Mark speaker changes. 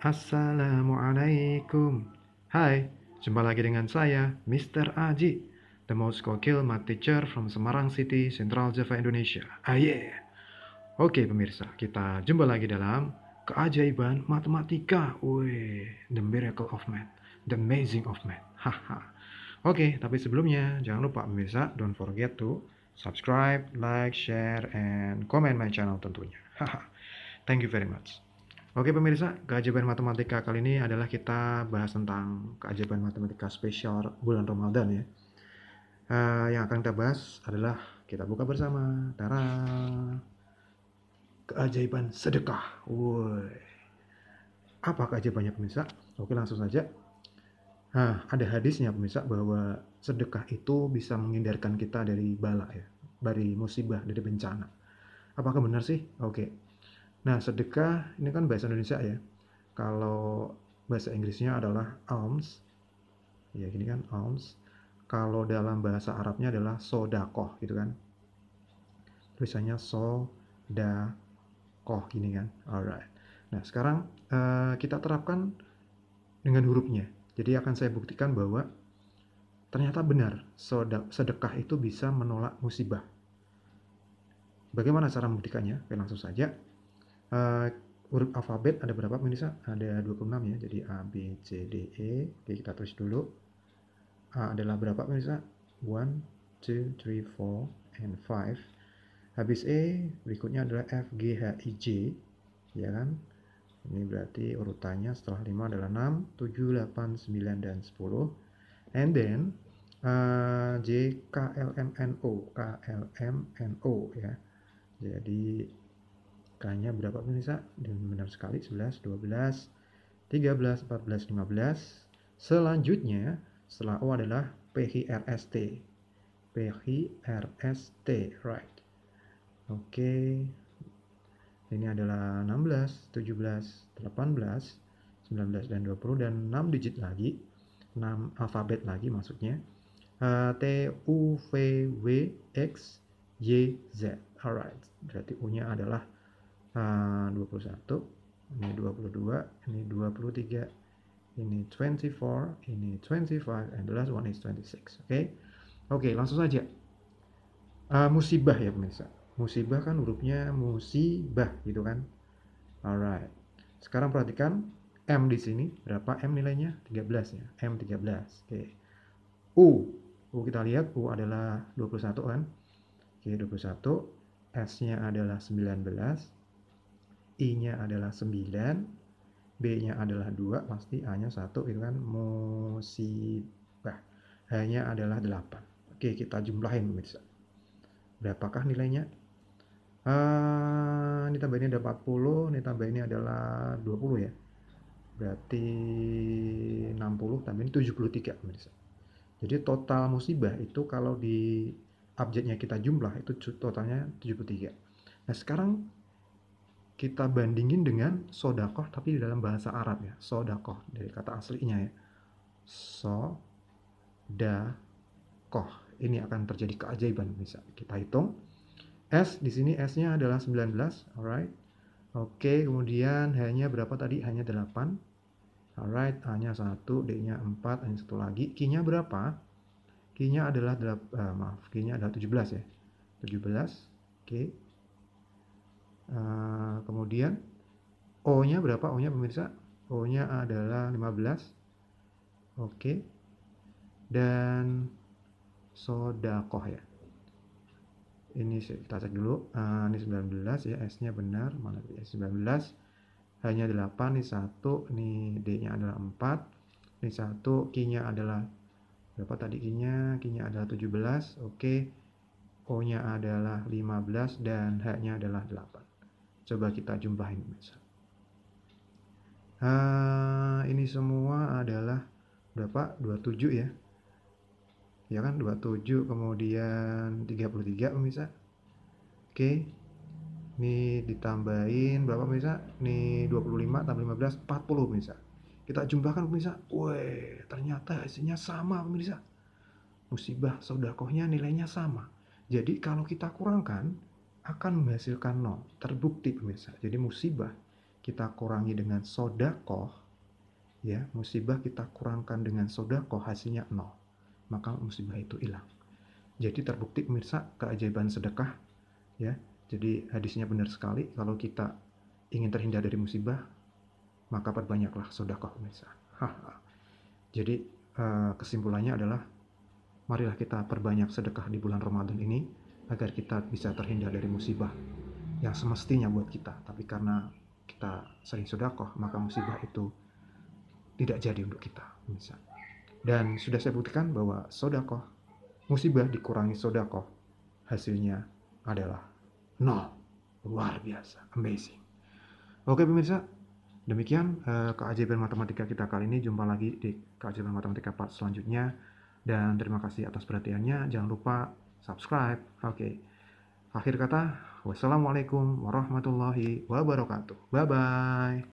Speaker 1: Assalamualaikum. Hai, jumpa lagi dengan saya, Mr. Aji, the most gokil math teacher from Semarang City, Central Java, Indonesia. Ah yeah. Oke pemirsa, kita jumpa lagi dalam keajaiban matematika. Wih, the miracle of math, the amazing of math. Haha. Oke, tapi sebelumnya jangan lupa pemirsa, don't forget to subscribe, like, share, and comment my channel tentunya. Haha. Thank you very much. Oke pemirsa, keajaiban matematika kali ini adalah kita bahas tentang keajaiban matematika spesial bulan Ramadan ya. Uh, yang akan kita bahas adalah kita buka bersama. Tara. Keajaiban sedekah. Woi. Apa keajaibannya pemirsa? Oke langsung saja. Nah, ada hadisnya pemirsa bahwa sedekah itu bisa menghindarkan kita dari bala ya, dari musibah, dari bencana. Apakah benar sih? Oke. Nah, sedekah ini kan bahasa Indonesia ya. Kalau bahasa Inggrisnya adalah alms. Ya, gini kan alms. Kalau dalam bahasa Arabnya adalah sodakoh gitu kan. Tulisannya sodakoh gini kan. Alright. Nah, sekarang uh, kita terapkan dengan hurufnya. Jadi akan saya buktikan bahwa ternyata benar sedekah itu bisa menolak musibah. Bagaimana cara membuktikannya? Oke, langsung saja uh, huruf alfabet ada berapa pemirsa? Ada 26 ya. Jadi A, B, C, D, E. Oke, kita tulis dulu. A adalah berapa pemirsa? 1, 2, 3, 4, and 5. Habis E, berikutnya adalah F, G, H, I, J. Ya kan? Ini berarti urutannya setelah 5 adalah 6, 7, 8, 9, dan 10. And then uh, J, K, L, M, N, O. K, L, M, N, O ya. Jadi K-nya berapa pemirsa? Dan benar sekali 11, 12, 13, 14, 15. Selanjutnya setelah O adalah PHRST. PHRST, right. Oke. Ini adalah 16, 17, 18, 19 dan 20 dan 6 digit lagi. 6 alfabet lagi maksudnya. Uh, T U V W X Y Z. Alright. Berarti U-nya adalah 21 ini 22 ini 23 ini 24 ini 25 and the last one is 26 oke okay? oke okay, langsung saja. Uh, musibah ya pemirsa. Musibah kan hurufnya musibah gitu kan? Alright. Sekarang perhatikan M di sini. Berapa M nilainya? 13 ya. M 13 oke. Okay. U. U kita lihat U adalah 21 kan? Oke okay, 21 S nya adalah 19 I-nya adalah 9, B-nya adalah 2, pasti A-nya 1 itu kan musibah. H-nya adalah 8. Oke, kita jumlahin pemirsa. Berapakah nilainya? Uh, ini tambah ini ada 40, ini tambah ini adalah 20 ya. Berarti 60 tambah ini 73 pemirsa. Jadi total musibah itu kalau di abjadnya kita jumlah itu totalnya 73. Nah sekarang kita bandingin dengan sodakoh tapi di dalam bahasa Arab ya. Sodakoh dari kata aslinya ya. Sodakoh. Ini akan terjadi keajaiban bisa kita hitung. S di sini S nya adalah 19 alright. Oke kemudian H nya berapa tadi? Hanya 8 alright A nya 1 D nya 4 hanya satu lagi. Q nya berapa? Q nya adalah uh, maaf Q nya adalah 17 ya. 17 oke Eh, kemudian O-nya berapa? O-nya pemirsa? O-nya adalah 15. Oke. Dan sodakoh ya. Ini kita cek dulu. Uh, ini 19 ya. S-nya benar. Mana S 19. Hanya 8. Ini 1. Ini D-nya adalah 4. Ini 1. Q-nya adalah berapa tadi Q-nya? Q-nya adalah 17. Oke. O-nya adalah 15 dan H-nya adalah 8. Coba kita jumlahin pemirsa. Uh, ini semua adalah berapa? 27 ya. Ya kan 27 kemudian 33 pemirsa. Oke. Ini ditambahin berapa pemirsa? Ini 25 tambah 15 40 pemirsa. Kita jumlahkan pemirsa. Wih, ternyata hasilnya sama pemirsa. Musibah sodakohnya nilainya sama. Jadi kalau kita kurangkan akan menghasilkan nol. Terbukti pemirsa. Jadi musibah kita kurangi dengan sodakoh, ya musibah kita kurangkan dengan sodakoh hasilnya nol, maka musibah itu hilang. Jadi terbukti pemirsa keajaiban sedekah, ya. Jadi hadisnya benar sekali kalau kita ingin terhindar dari musibah, maka perbanyaklah sodakoh pemirsa. Jadi eh, kesimpulannya adalah marilah kita perbanyak sedekah di bulan Ramadan ini agar kita bisa terhindar dari musibah yang semestinya buat kita. Tapi karena kita sering sodakoh, maka musibah itu tidak jadi untuk kita. Bisa. Dan sudah saya buktikan bahwa sodakoh, musibah dikurangi sodakoh, hasilnya adalah nol. Luar biasa, amazing. Oke pemirsa, demikian uh, keajaiban matematika kita kali ini. Jumpa lagi di keajaiban matematika part selanjutnya. Dan terima kasih atas perhatiannya. Jangan lupa subscribe. Oke. Akhir kata, wassalamualaikum warahmatullahi wabarakatuh. Bye bye.